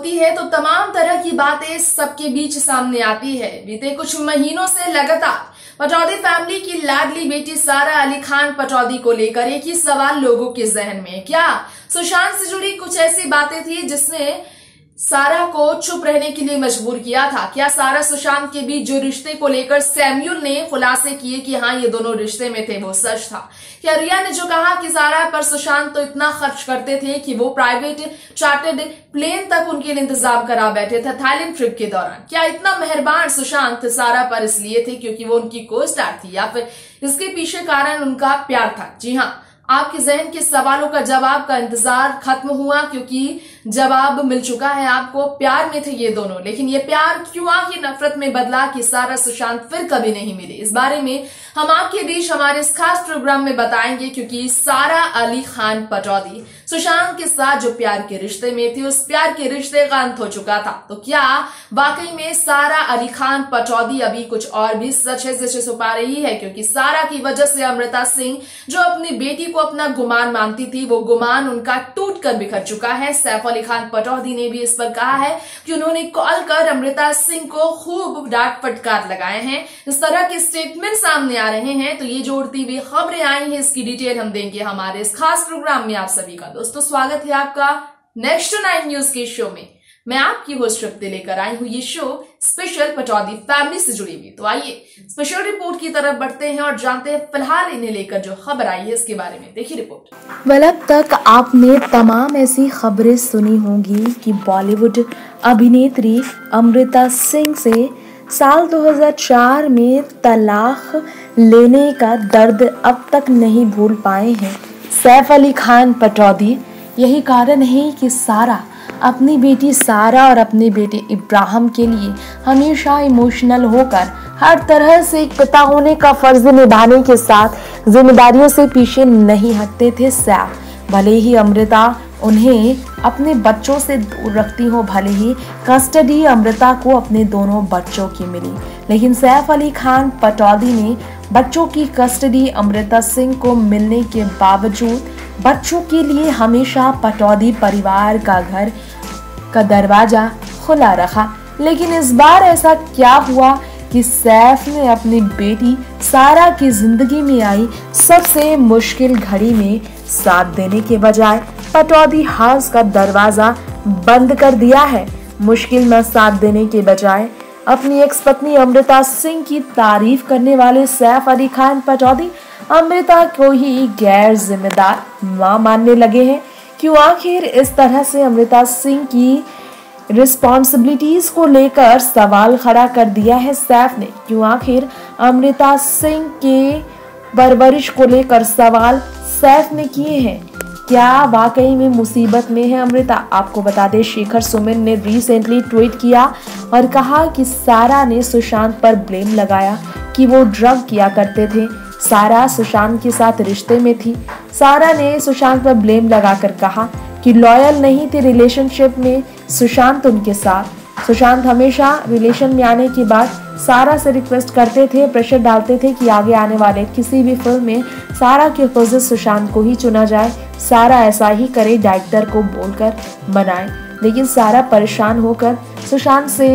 होती है तो तमाम तरह की बातें सबके बीच सामने आती है। बीते कुछ महीनों से लगातार पटौदी फैमिली की लाडली बेटी सारा अली खान पटौदी को लेकर एक ही सवाल लोगों के जहन में। क्या सुशांत से जुड़ी कुछ ऐसी बातें थी जिसने सारा को चुप रहने के लिए मजबूर किया था। क्या सारा सुशांत के बीच जो रिश्ते को लेकर सैम्यूल ने खुलासे किए कि हाँ ये दोनों रिश्ते में थे, वो सच था। क्या रिया ने जो कहा कि सारा पर सुशांत तो इतना खर्च करते थे कि वो प्राइवेट चार्टर्ड प्लेन तक उनके लिए इंतज़ाम करा बैठे थे थाईलैंड ट्रिप के दौरान। क्या इतना मेहरबान सुशांत सारा पर इसलिए थे क्योंकि वो उनकी को स्टार थी या फिर इसके पीछे कारण उनका प्यार था? जी हाँ आपके जहन के सवालों का जवाब का इंतज़ार खत्म हुआ क्योंकि जवाब मिल चुका है आपको। प्यार में थे ये दोनों, लेकिन ये प्यार क्यों आखिर नफरत में बदला कि सारा सुशांत फिर कभी नहीं मिले। इस बारे में हम आपके बीच हमारे इस खास प्रोग्राम में बताएँगे क्योंकि सारा अली खान पटौदी, सुशांत के साथ जो प्यार के रिश्ते में थी, उस प्यार के रिश्ते का अंत हो चुका था। तो क्या वाकई में सारा अली खान पटौदी अभी कुछ और भी सच सच छुपा रही है? क्योंकि सारा की वजह से अमृता सिंह, जो अपनी बेटी को अपना गुमान मानती थी, वो गुमान उनका टूट कर बिखर चुका है। सैफ अली खान पटौदी ने भी इस पर कहा है कि उन्होंने कॉल कर अमृता सिंह को खूब डांट फटकार लगाए हैं। इस तरह के स्टेटमेंट सामने आ रहे हैं तो ये जोड़ती हुई खबरें आई हैं, इसकी डिटेल हम देंगे हमारे इस खास प्रोग्राम में आप सभी का। दोस्तों, स्वागत है आपका नेक्स्ट नाइन न्यूज़ के शो में। मैं आपकी होस्ट रखते लेकर आई हूँ, ये शो स्पेशल पटौदी फैमिली से जुड़ी हुई तो आइए स्पेशल रिपोर्ट की तरफ़ बढ़ते हैं और जानते हैं फ़िलहाल इन्हें लेकर जो खबर आई है, इसके बारे में। देखिए रिपोर्ट वेल, अब तक आपने तमाम ऐसी खबरें सुनी होंगी कि बॉलीवुड अभिनेत्री अमृता सिंह से साल 2004 में तलाक लेने का दर्द अब तक नहीं भूल पाए हैं। सैफ अली खान पटौदी यही कारण है कि सारा, अपनी बेटी सारा और अपने बेटे इब्राहिम के लिए हमेशा इमोशनल होकर, हर तरह से एक पिता होने का फ़र्ज़ निभाने के साथ जिम्मेदारियों से पीछे नहीं हटते थे सैफ। भले ही अमृता उन्हें अपने बच्चों से दूर रखती हो, भले ही कस्टडी अमृता को अपने दोनों बच्चों की मिली। लेकिन सैफ अली खान पटौदी ने बच्चों की कस्टडी अमृता सिंह को मिलने के बावजूद बच्चों के लिए हमेशा पटौदी परिवार का घर का दरवाज़ा खुला रखा। लेकिन इस बार ऐसा क्या हुआ कि सैफ ने अपनी बेटी सारा की ज़िंदगी में आई सबसे मुश्किल घड़ी में साथ देने के बजाय पटौदी हाउस का दरवाज़ा बंद कर दिया है। मुश्किल में साथ देने के बजाय अपनी एक्स पत्नी अमृता सिंह की तारीफ़ करने वाले सैफ अली खान पटौदी अमृता को ही गैर जिम्मेदार माँ मानने लगे हैं क्यों आखिर इस तरह से अमृता सिंह की रिस्पॉन्सिबिलिटीज को लेकर सवाल खड़ा कर दिया है। सैफ ने क्यों आखिर अमृता सिंह के परवरिश को लेकर सवाल सैफ ने किए हैं? क्या वाकई में मुसीबत में है अमृता? आपको बता दें, शेखर सुमन ने रिसेंटली ट्वीट किया और कहा कि सारा ने सुशांत पर ब्लेम लगाया कि वो ड्रग किया करते थे। सारा सुशांत के साथ रिश्ते में थी। सारा ने सुशांत पर ब्लेम लगाकर कहा कि लॉयल नहीं थे रिलेशनशिप में सुशांत उनके साथ। सुशांत हमेशा रिलेशन में आने के बाद सारा से रिक्वेस्ट करते थे, प्रेशर डालते थे कि आगे आने वाले किसी भी फ़िल्म में सारा के अपोजिट सुशांत को ही चुना जाए। सारा ऐसा ही करे डायरेक्टर को बोलकर बनाए लेकिन सारा परेशान होकर सुशांत से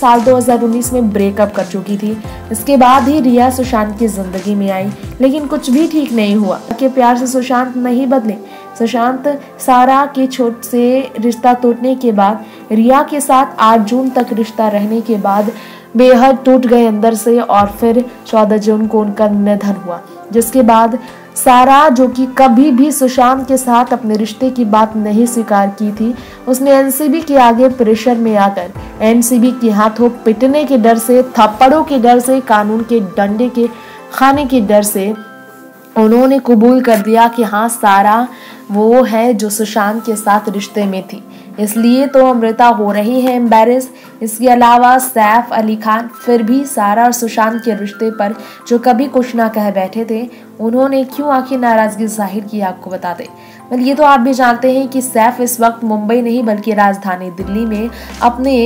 साल 2019 में ब्रेकअप कर चुकी थी। इसके बाद ही रिया सुशांत की ज़िंदगी में आई, लेकिन कुछ भी ठीक नहीं हुआ। के प्यार से सुशांत नहीं बदले। सुशांत, सारा के छोट से रिश्ता टूटने के बाद, रिया के साथ 8 जून तक रिश्ता रहने के बाद बेहद टूट गए अंदर से और फिर 14 जून को उनका निधन हुआ, जिसके बाद सारा, जो कि कभी भी सुशांत के साथ अपने रिश्ते की बात नहीं स्वीकार की थी, उसने एनसीबी के आगे प्रेशर में आकर एनसीबी के हाथों पिटने के डर से, थप्पड़ों के डर से, कानून के डंडे के, खाने के डर से उन्होंने कबूल कर दिया कि हाँ सारा वो है जो सुशांत के साथ रिश्ते में थी। इसलिए तो अमृता हो रही है एम्बेरस इसके अलावा सैफ अली खान, फिर भी सारा और सुशांत के रिश्ते पर जो कभी कुछ ना कह बैठे थे, उन्होंने क्यों आखिर नाराज़गी ज़ाहिर की आपको बता दें? बल, ये तो आप भी जानते हैं कि सैफ इस वक्त मुंबई नहीं, बल्कि राजधानी दिल्ली में अपने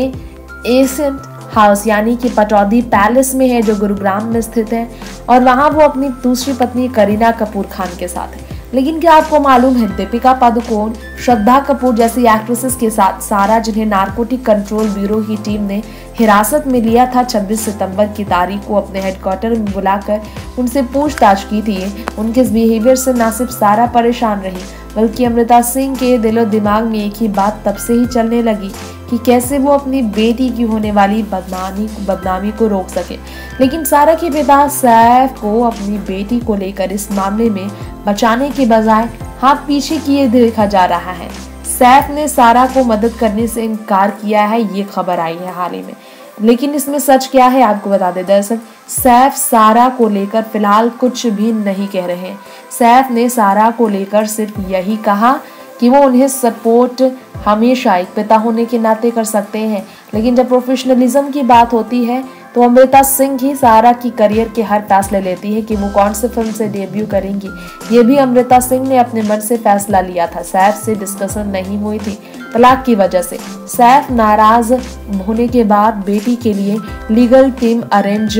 एसेंट हाउस, यानी कि पटौदी पैलेस में है जो गुरुग्राम में स्थित है। और वहाँ वो अपनी दूसरी पत्नी करीना कपूर खान के साथ है। लेकिन क्या आपको मालूम है, दीपिका पादुकोण, श्रद्धा कपूर जैसी एक्ट्रेसेस के साथ सारा, जिन्हें नार्कोटिक कंट्रोल ब्यूरो की टीम ने हिरासत में लिया था 26 सितंबर की तारीख को अपने हेडक्वार्टर में बुलाकर उनसे पूछताछ की थी। उनके इस बिहेवियर से न सिर्फ़ सारा परेशान रही, बल्कि अमृता सिंह के दिलो दिमाग में एक ही बात तब से ही चलने लगी कि कैसे वो अपनी बेटी की होने वाली बदनामी बदनामी को रोक सके। लेकिन सारा के पिता सैफ को अपनी बेटी को लेकर इस मामले में बचाने के बजाय हाथ पीछे किए देखा जा रहा है। सैफ ने सारा को मदद करने से इनकार किया है, ये खबर आई है हाल ही में। लेकिन इसमें सच क्या है, आपको बता दे। दरअसल, सैफ सारा को लेकर फ़िलहाल कुछ भी नहीं कह रहे सैफ ने सारा को लेकर सिर्फ़ यही कहा कि वो उन्हें सपोर्ट हमेशा एक पिता होने के नाते कर सकते हैं। लेकिन जब प्रोफेशनलिज्म की बात होती है तो अमृता सिंह ही सारा की करियर के हर फैसले लेती है कि वो कौन से फ़िल्म से डेब्यू करेंगी। ये भी अमृता सिंह ने अपने मन से फैसला लिया था। सैफ से डिस्कशन नहीं हुई थी तलाक की वजह से। सैफ नाराज़ होने के बाद बेटी के लिए लीगल टीम अरेंज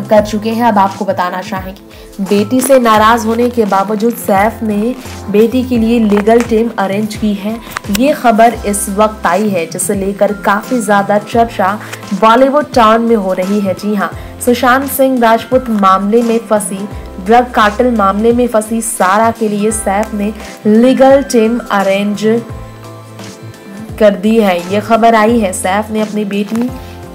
कर चुके हैं। अब आपको बताना चाहेंगे। बेटी से नाराज़ होने के बावजूद सैफ ने बेटी के लिए लीगल टीम अरेंज की है। ये खबर इस वक्त आई है, जिसे लेकर काफ़ी ज़्यादा चर्चा बॉलीवुड टाउन में हो रही है। जी हाँ सुशांत सिंह राजपूत मामले में फंसी, ड्रग कार्टल मामले में फंसी सारा के लिए सैफ ने लीगल टीम अरेंज कर दी है। ये खबर आई है, सैफ ने अपनी बेटी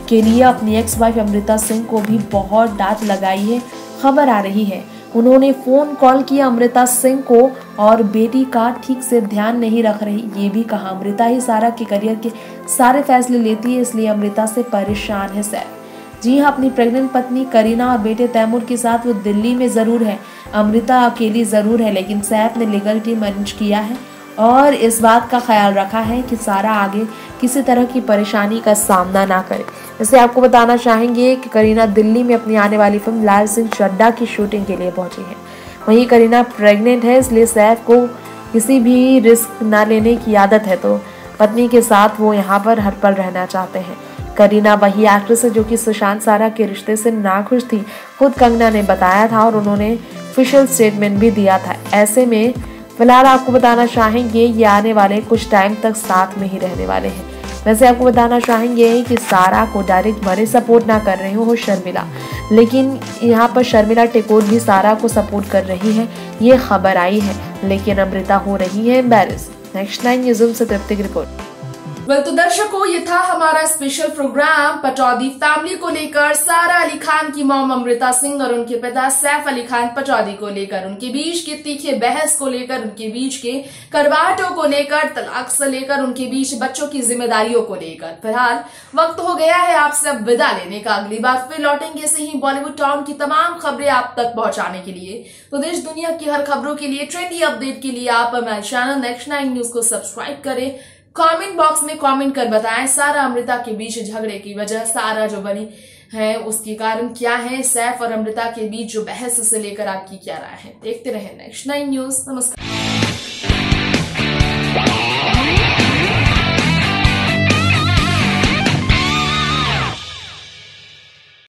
के लिए अपनी एक्स वाइफ अमृता सिंह को भी बहुत डांट लगाई है। खबर आ रही है उन्होंने फ़ोन कॉल किया अमृता सिंह को और बेटी का ठीक से ध्यान नहीं रख रही। ये भी कहा, अमृता ही सारा के करियर के सारे फैसले लेती है, इसलिए अमृता से परेशान है सैफ जी हाँ अपनी प्रेग्नेंट पत्नी करीना और बेटे तैमूर के साथ वो दिल्ली में ज़रूर है। अमृता अकेली ज़रूर है, लेकिन सैफ ने लीगल टीम अरेंज किया है। और इस बात का ख्याल रखा है कि सारा आगे किसी तरह की परेशानी का सामना ना करे। जैसे आपको बताना चाहेंगे कि करीना दिल्ली में अपनी आने वाली फ़िल्म लाल सिंह चड्डा की शूटिंग के लिए पहुँची है। वहीं करीना प्रेग्नेंट है, इसलिए सैफ को किसी भी रिस्क ना लेने की आदत है तो पत्नी के साथ वो यहाँ पर हर पल रहना चाहते हैं। करीना वही एक्ट्रेस है जो कि सुशांत सारा के रिश्ते से नाखुश थी। खुद कंगना ने बताया था और उन्होंने ऑफिशियल स्टेटमेंट भी दिया था। ऐसे में फ़िलहाल आपको बताना चाहेंगे, ये आने वाले कुछ टाइम तक साथ में ही रहने वाले हैं। वैसे आपको बताना चाहेंगे कि सारा को डायरेक्ट मरे सपोर्ट ना कर रहे हो शर्मिला। लेकिन यहाँ पर शर्मिला टेकोर भी सारा को सपोर्ट कर रही है, ये खबर आई है। लेकिन अमृता हो रही है एम्बेरस नेक्स्ट नाइन न्यूज़ से तृप्तिक रिपोर्ट वेल तो दर्शकों, ये था हमारा स्पेशल प्रोग्राम पटौदी फैमिली को लेकर, सारा अली खान की मॉम अमृता सिंह और उनके पिता सैफ अली खान पटौदी को लेकर, उनके बीच के तीखे बहस को लेकर, उनके बीच के करवाटों को लेकर, तलाक से लेकर, उनके बीच बच्चों की जिम्मेदारियों को लेकर। फ़िलहाल, वक्त हो गया है आपसे अब विदा लेने का। अगली बार फिर लौटेंगे ऐसे ही बॉलीवुड टाउन की तमाम खबरें आप तक पहुँचाने के लिए। तो देश, दुनिया की हर खबरों के लिए ट्रेंडी अपडेट के लिए आप हमारे चैनल नेक्स्ट नाइन न्यूज़ को सब्सक्राइब करें। कमेंट बॉक्स में कमेंट कर बताएँ, सारा अमृता के बीच झगड़े की वजह, सारा जो बनी है, उसके कारण क्या है, सैफ और अमृता के बीच जो बहस उसे लेकर आपकी क्या राय है? देखते रहे नेक्स्ट नाइन न्यूज़ नमस्कार।